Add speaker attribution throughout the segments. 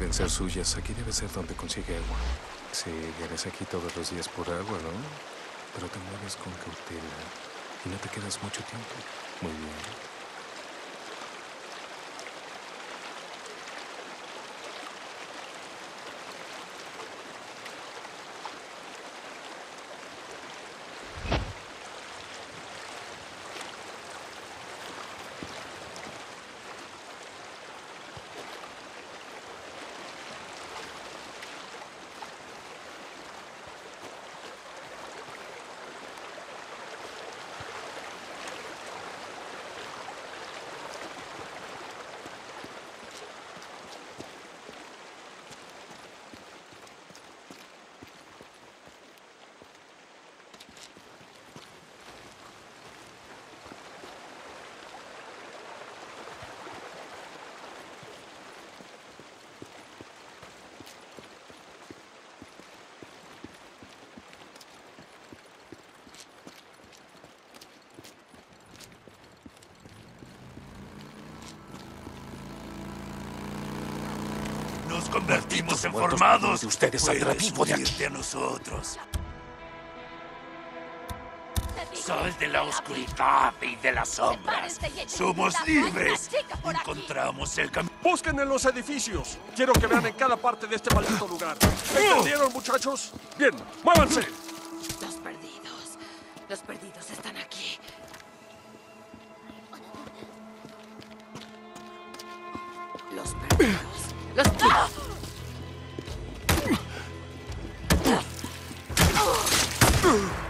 Speaker 1: deben ser suyas. Aquí debe ser donde consigue agua. Sí, vienes aquí todos los días por agua, ¿no? Pero te mueves con cautela y no te quedas mucho tiempo. Muy bien.
Speaker 2: Convertimos en formados.
Speaker 1: ustedes saldrá vivo de aquí.
Speaker 2: a nosotros. Sal de la oscuridad y de las sombras. Somos libres. Encontramos el camino.
Speaker 3: Busquen en los edificios. Quiero que vean en cada parte de este maldito lugar. ¿Entendieron, muchachos? Bien, muévanse.
Speaker 4: Ya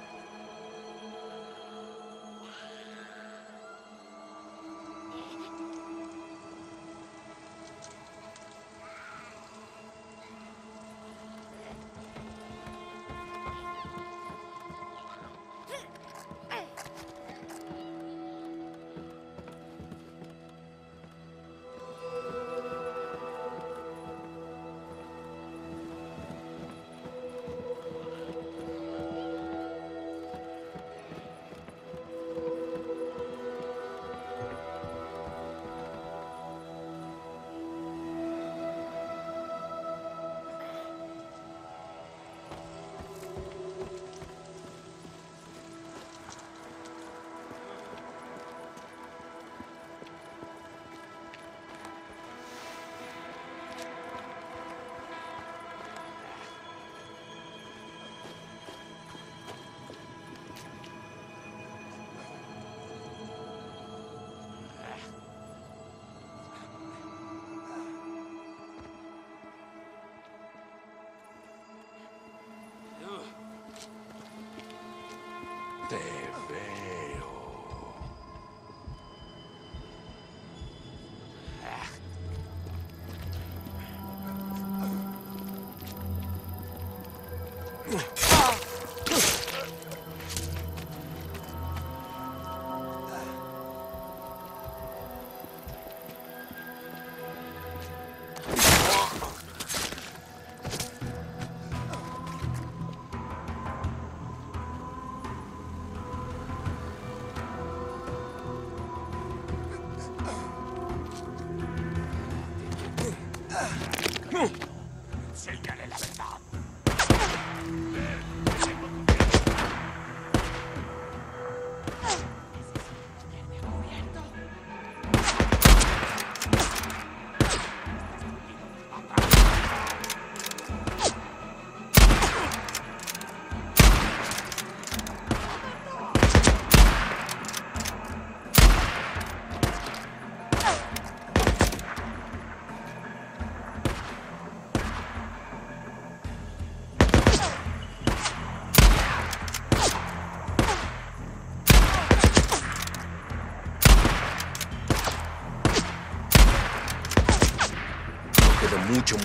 Speaker 1: 哼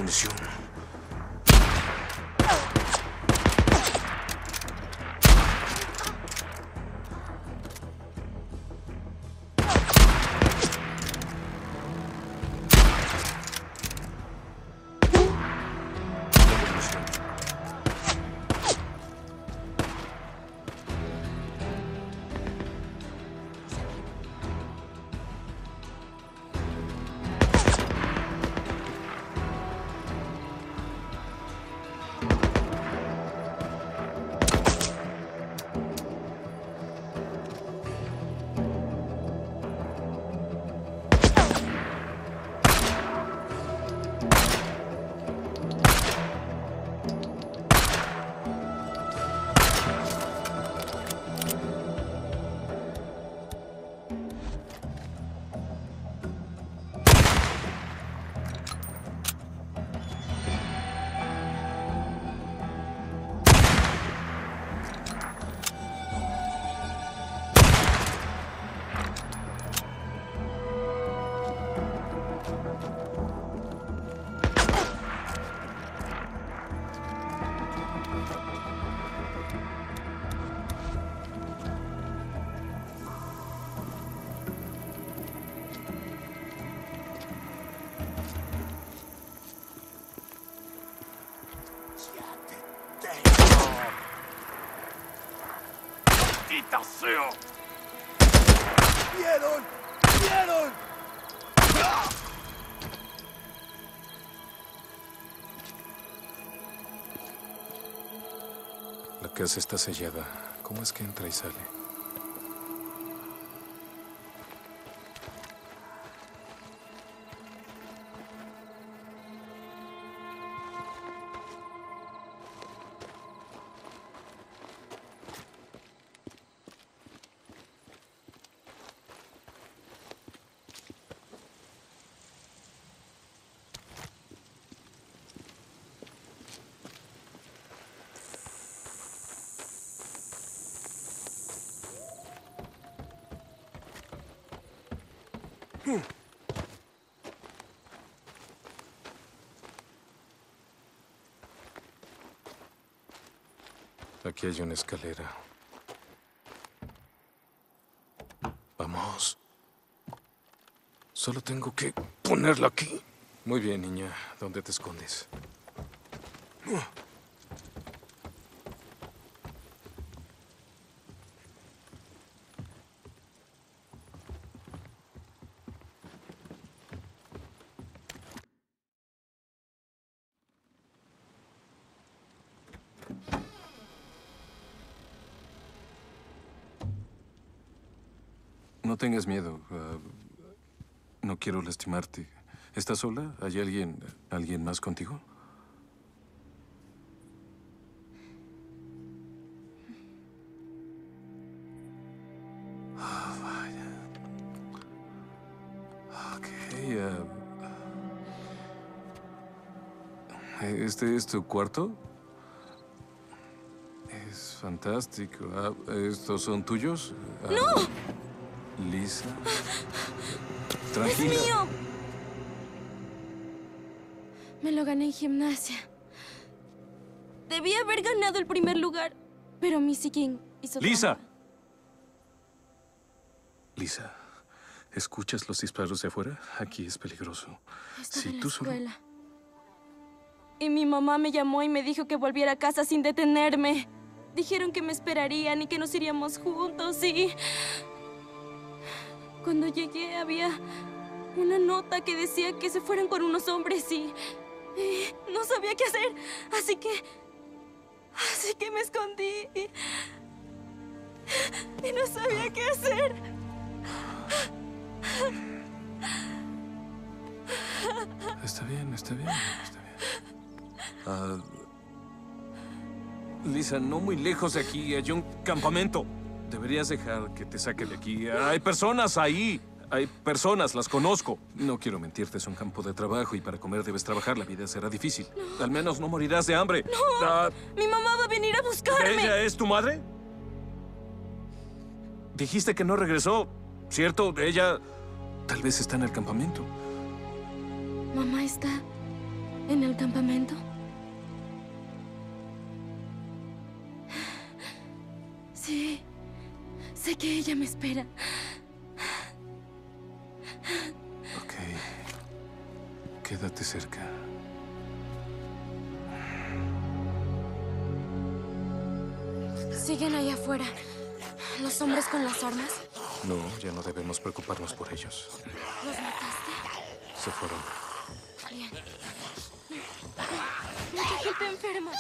Speaker 1: mucha
Speaker 2: ¡Maldita sea!
Speaker 3: ¡Vieron! ¡Vieron!
Speaker 1: La casa está sellada. ¿Cómo es que entra y sale? Aquí hay una escalera. Vamos. Solo tengo que ponerla aquí. Muy bien, niña. ¿Dónde te escondes? Lastimarte. ¿Estás sola? ¿Hay alguien, alguien más contigo? Ah, vaya. Ok. ah, ¿Este es tu cuarto? Es fantástico. Ah, ¿Estos son tuyos? ¡No! Lisa. Tranquila.
Speaker 5: ¡Es mío! Me lo gané en gimnasia. Debí haber ganado el primer lugar, pero Missy King hizo
Speaker 1: ¡Lisa!
Speaker 5: trampa.
Speaker 1: Lisa, ¿escuchas los disparos de afuera? Aquí es peligroso.
Speaker 5: Estaba
Speaker 1: Si
Speaker 5: en la
Speaker 1: tú solo...
Speaker 5: escuela. Y mi mamá me llamó y me dijo que volviera a casa sin detenerme. Dijeron que me esperarían y que nos iríamos juntos y... Cuando llegué había una nota que decía que se fueran con unos hombres y... y no sabía qué hacer. Así que... Así que me escondí. Y, y no sabía qué hacer.
Speaker 1: Está bien, está bien, está bien. Ah, Lisa, no muy lejos de aquí hay un campamento. Deberías dejar que te saque de aquí. Hay personas ahí. Hay personas, las conozco. No quiero mentirte, es un campo de trabajo y para comer debes trabajar. La vida será difícil. Al menos no morirás de hambre. Ah,
Speaker 5: Mi mamá va a venir a buscarme.
Speaker 1: ¿Ella es tu madre? Dijiste que no regresó, ¿cierto? Ella tal vez está en el campamento.
Speaker 5: ¿Mamá está en el campamento? Sí, sé que ella me espera.
Speaker 1: Ok. Quédate cerca.
Speaker 5: Siguen allá afuera. ¿Los hombres con las armas?
Speaker 1: No, ya no debemos preocuparnos por ellos.
Speaker 5: ¿Los mataste?
Speaker 1: Se fueron.
Speaker 5: Bien. Mucha gente enferma.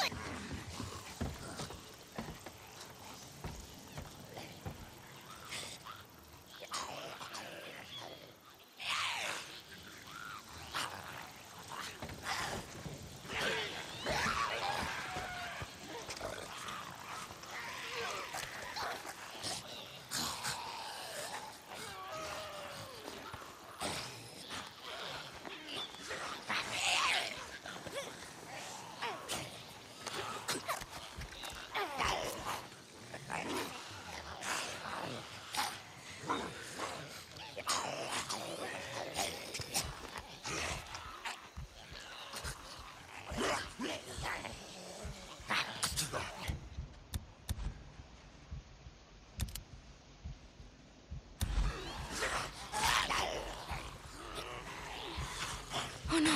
Speaker 5: Oh no.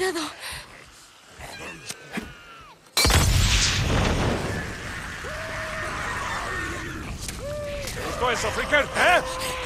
Speaker 5: Cuidado.
Speaker 3: ¿Justo eso, Flicker? ¿Eh?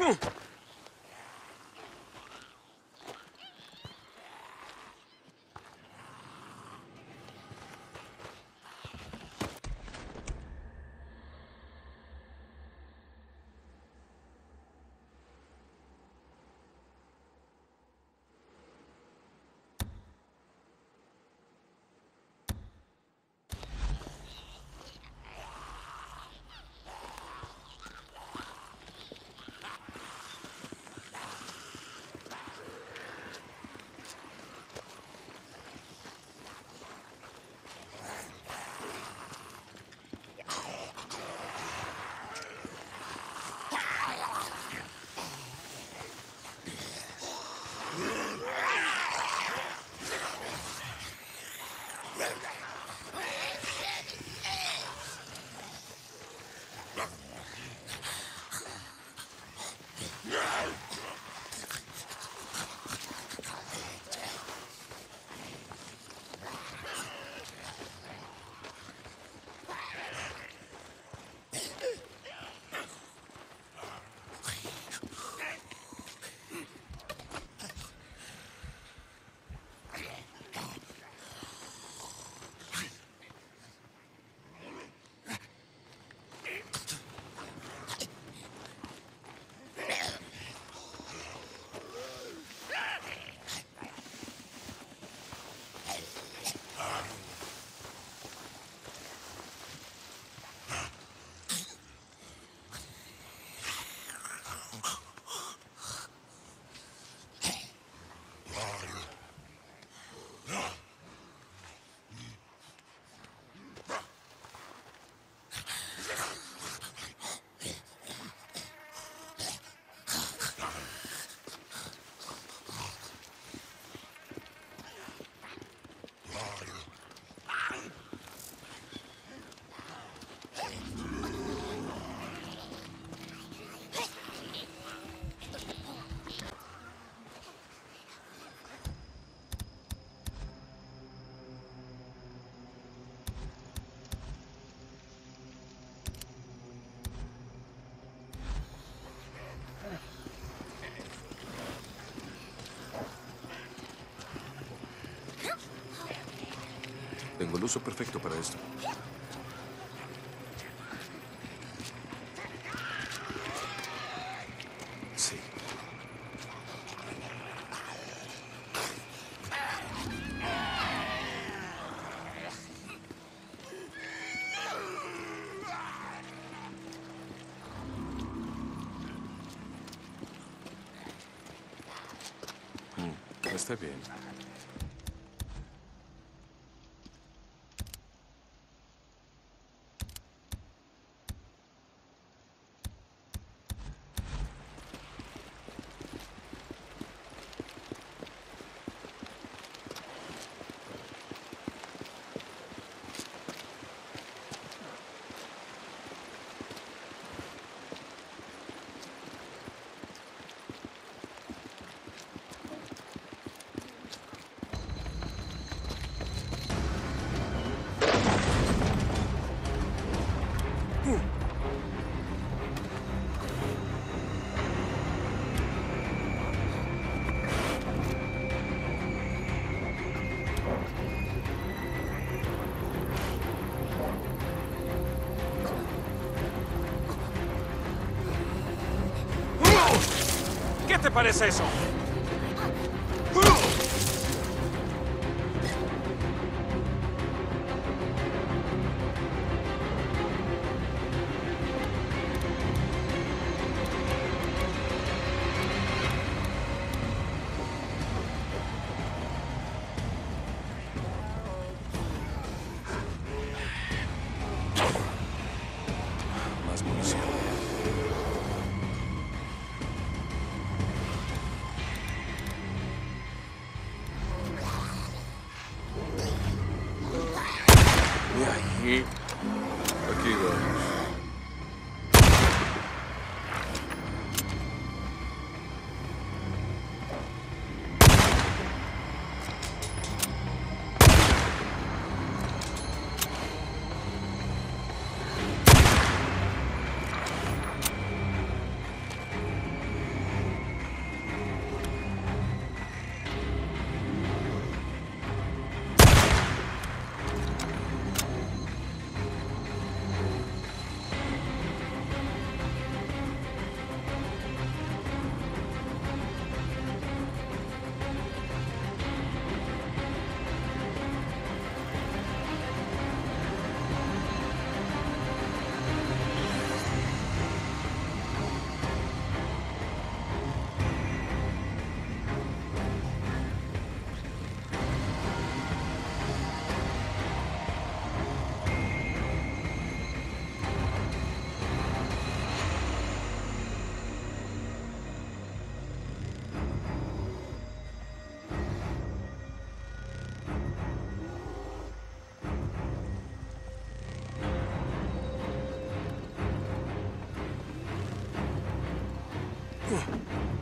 Speaker 3: Huh.
Speaker 1: Tengo el uso perfecto para esto. Sí. Mm, Está bien.
Speaker 6: Te parece eso?
Speaker 1: う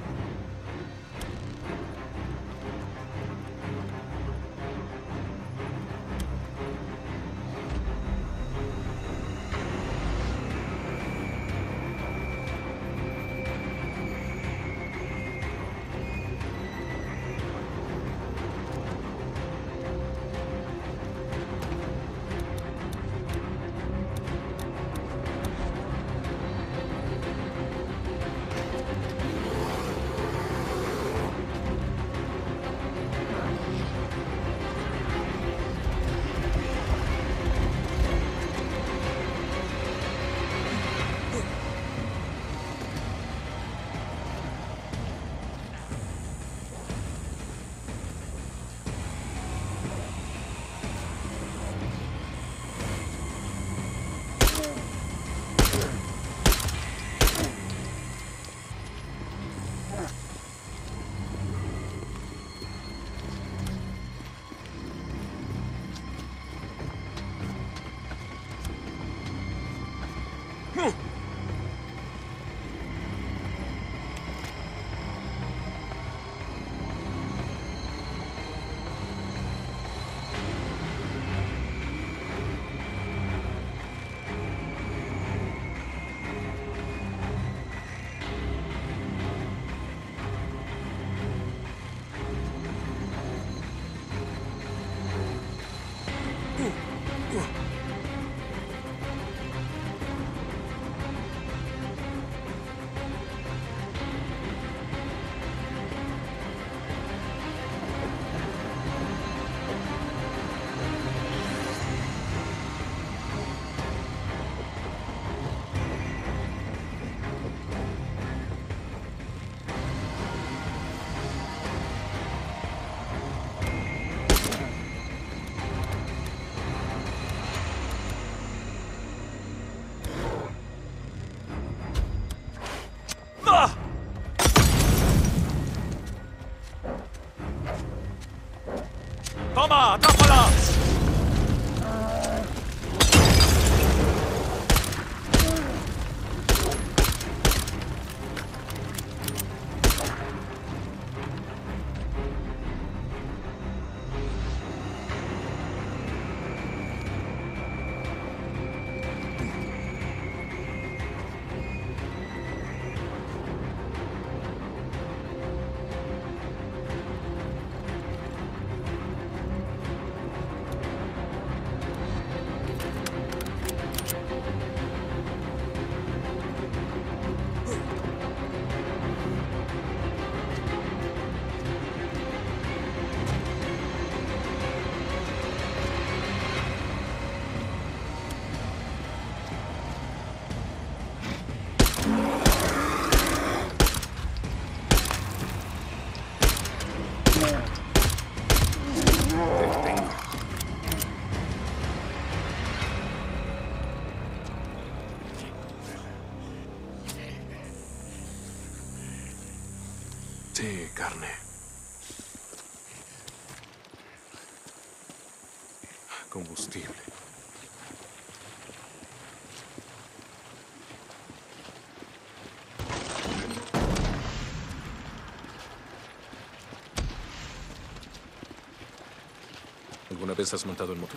Speaker 1: vez has montado en moto?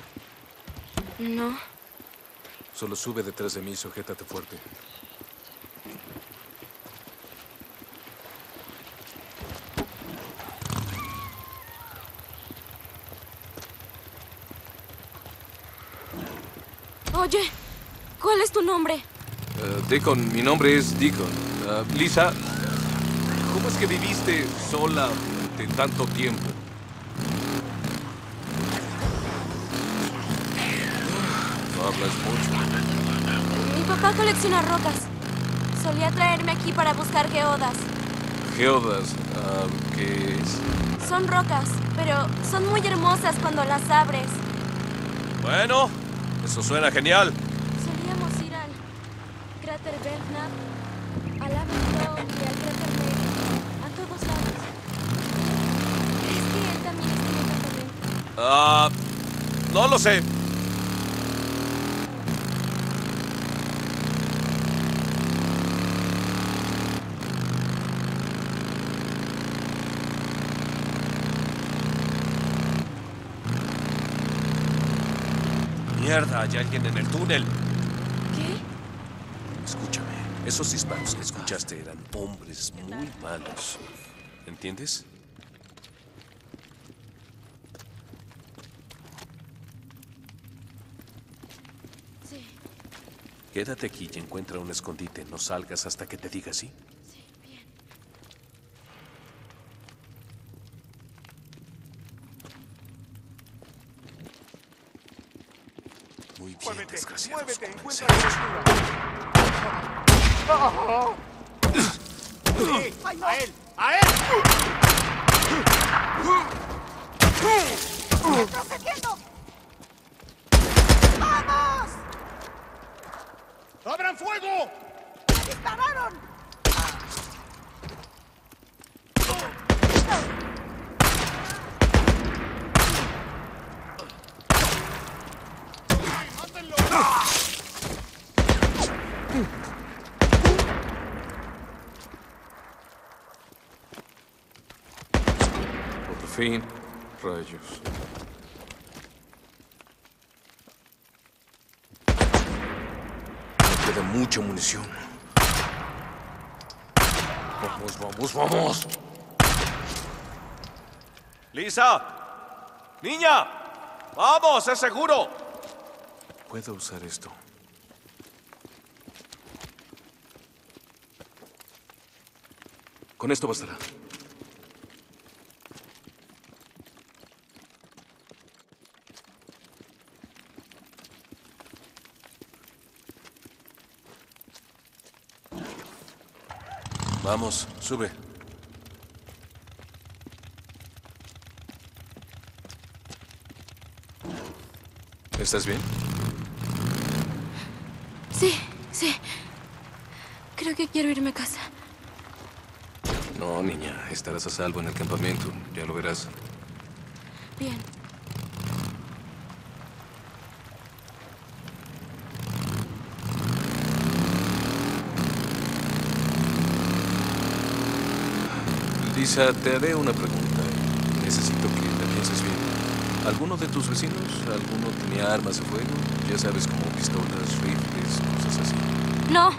Speaker 5: No.
Speaker 1: Solo sube detrás de mí y sujétate fuerte.
Speaker 5: Oye, ¿cuál es tu nombre?
Speaker 1: Eh, Deacon, mi nombre es Deacon. Eh, Lisa, ¿cómo es que viviste sola durante tanto tiempo? Hablas mucho.
Speaker 5: Mi papá colecciona rocas. Solía traerme aquí para buscar geodas.
Speaker 1: Geodas, ah, ¿qué es?
Speaker 5: Son rocas, pero son muy hermosas cuando las abres.
Speaker 6: Bueno, eso suena genial.
Speaker 5: Solíamos ir al cráter Bernard, al Avenue y al cráter Lake. A todos lados. ¿Es que él también en?
Speaker 6: Ah, no lo sé. Mierda, hay alguien en el túnel.
Speaker 5: ¿Qué?
Speaker 6: Escúchame, esos disparos que escuchaste eran hombres muy malos. ¿Entiendes?
Speaker 5: Sí,
Speaker 6: Quédate aquí y encuentra un escondite. No salgas hasta que te diga sí.
Speaker 5: sí, bien.
Speaker 6: Muy bien, desgraciado.
Speaker 4: ¡A él! ¡A él! ¡Vamos! ¡Abran fuego! ¡Dispararon!
Speaker 1: Por fin, rayos. Queda mucha munición. Vamos, vamos, vamos.
Speaker 6: ¡Lisa! ¡Niña! ¡Vamos, es seguro!
Speaker 1: Puedo usar esto. Con esto bastará.
Speaker 6: Vamos, sube.
Speaker 1: ¿Estás bien?
Speaker 5: Sí, sí. Creo que quiero irme a casa.
Speaker 1: No, niña. Estarás a salvo en el campamento. Ya lo verás.
Speaker 5: Bien.
Speaker 1: Lisa, te haré una pregunta. Necesito que ¿Alguno de tus vecinos? ¿Alguno tenía armas de fuego? Ya sabes, como pistolas, rifles, cosas así.
Speaker 5: No.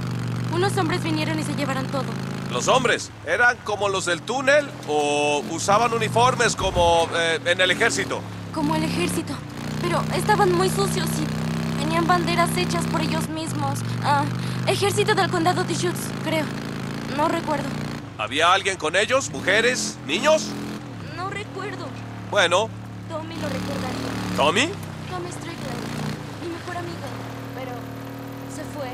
Speaker 5: Unos hombres vinieron y se llevaron todo.
Speaker 6: Los hombres, ¿eran como los del túnel o usaban uniformes como eh, en el ejército?
Speaker 5: Como el ejército. Pero estaban muy sucios y tenían banderas hechas por ellos mismos. Ah, ejército del condado de Schutz, creo. No recuerdo.
Speaker 6: ¿Había alguien con ellos? ¿Mujeres? ¿Niños?
Speaker 5: No recuerdo.
Speaker 6: Bueno,
Speaker 5: lo recordaría.
Speaker 6: ¿Tommy?
Speaker 5: Tommy Strickland, mi mejor amigo. Pero se fue.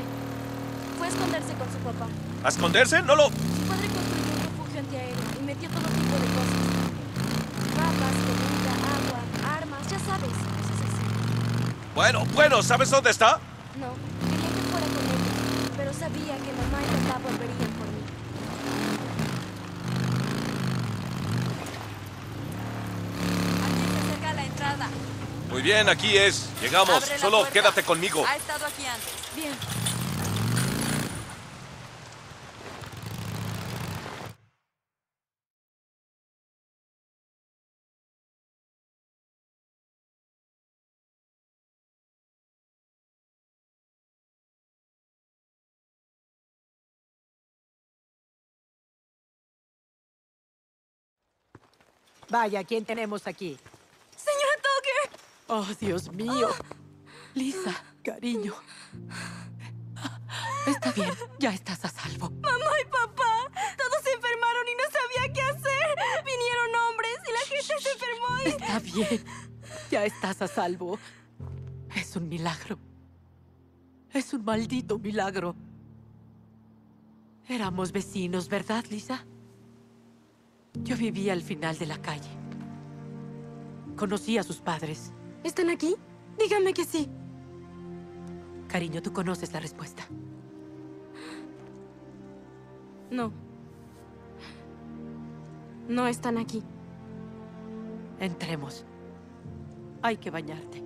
Speaker 5: Fue a esconderse con su papá.
Speaker 6: ¿A esconderse? No lo...
Speaker 5: Su padre construyó un refugio antiaéreo y metió todo tipo de cosas. Papas, comida, agua, armas, ya sabes, cosas así.
Speaker 6: Bueno, bueno, ¿sabes dónde está?
Speaker 5: No, quería que fuera con ellos, pero sabía que mamá y papá volverían por mí.
Speaker 7: Aquí se
Speaker 6: Muy bien, aquí es. Llegamos. Solo
Speaker 7: puerta.
Speaker 6: quédate conmigo.
Speaker 7: Ha estado aquí antes.
Speaker 5: Bien.
Speaker 4: Vaya, ¿quién tenemos aquí? Oh, Dios mío. Lisa, cariño. Está bien, ya estás a salvo.
Speaker 5: Mamá y papá. Todos se enfermaron y no sabía qué hacer. Vinieron hombres y la gente se enfermó y...
Speaker 4: Está bien, ya estás a salvo. Es un milagro. Es un maldito milagro. Éramos vecinos, ¿verdad, Lisa? Yo vivía al final de la calle. Conocí a sus padres.
Speaker 5: ¿Están aquí? Dígame que sí.
Speaker 4: Cariño, tú conoces la respuesta.
Speaker 5: No. No están aquí.
Speaker 4: Entremos. Hay que bañarte.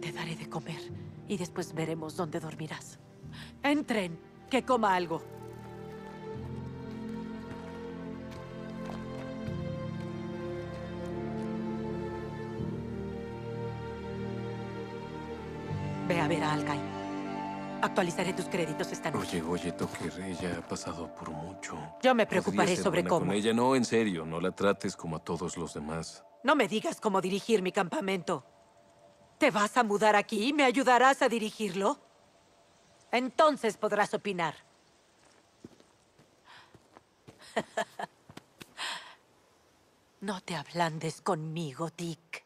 Speaker 4: Te daré de comer y después veremos dónde dormirás. Entren, que coma algo. Actualizaré tus créditos esta noche.
Speaker 1: Oye, oye, Tucker, ella ha pasado por mucho.
Speaker 4: Yo me preocuparé
Speaker 1: ser
Speaker 4: sobre cómo.
Speaker 1: Con ella, no, en serio, no la trates como a todos los demás.
Speaker 4: No me digas cómo dirigir mi campamento. ¿Te vas a mudar aquí y me ayudarás a dirigirlo? Entonces podrás opinar. No te ablandes conmigo, Dick.